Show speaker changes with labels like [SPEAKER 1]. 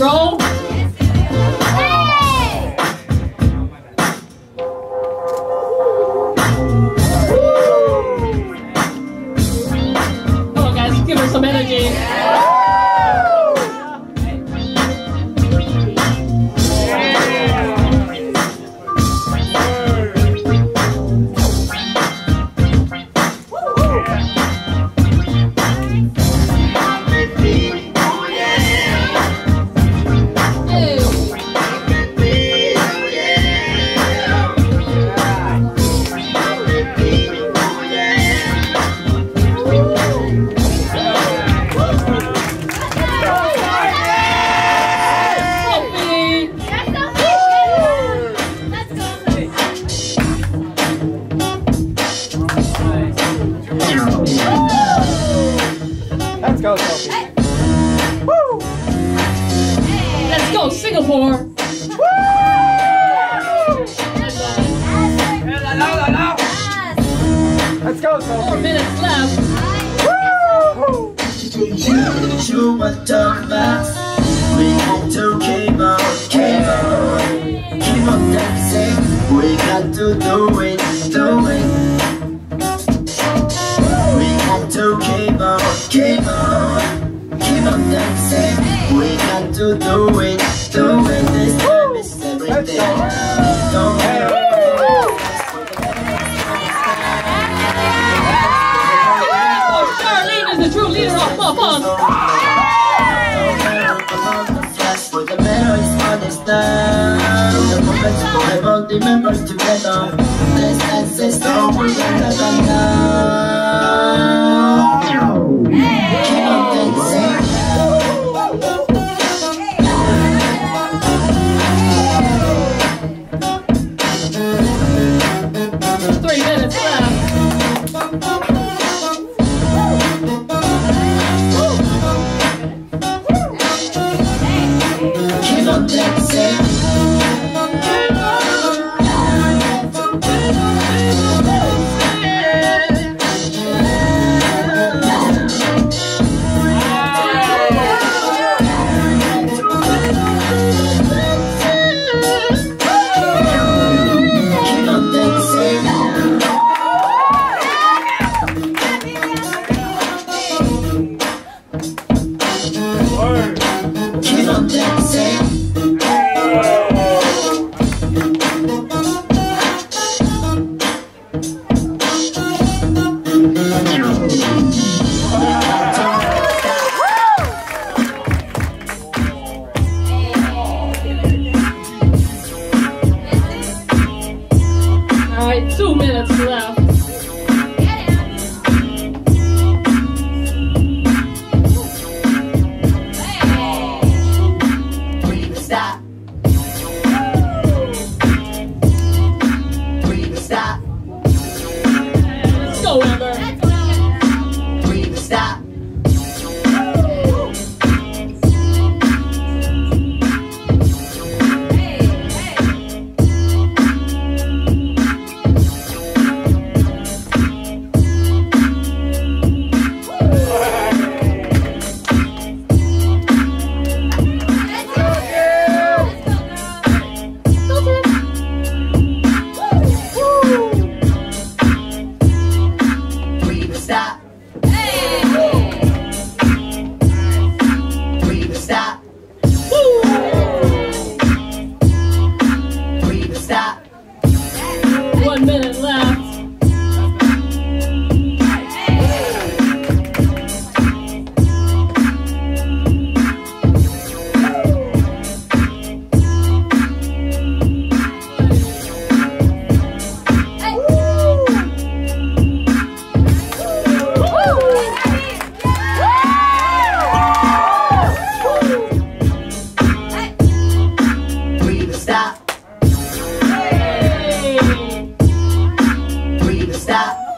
[SPEAKER 1] Roll.
[SPEAKER 2] Go,
[SPEAKER 1] Singapore.
[SPEAKER 2] Let's go,
[SPEAKER 1] Four
[SPEAKER 2] Sophie.
[SPEAKER 1] minutes left.
[SPEAKER 3] You what talk about We got to keep on, keep on Keep on dancing We got to do it, to do it, do it This time. Is everything. Don't
[SPEAKER 1] is the true leader of Pop.
[SPEAKER 3] For the metal is honest now The moments forever remember together. Let's dance this song we're gonna run now
[SPEAKER 1] right, two minutes left. 감사합니다.